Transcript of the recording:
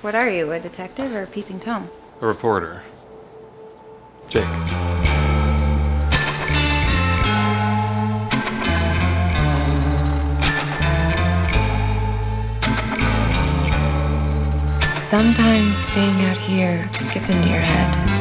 What are you, a detective or a peeping Tom? A reporter. Jake. Sometimes staying out here just gets into your head.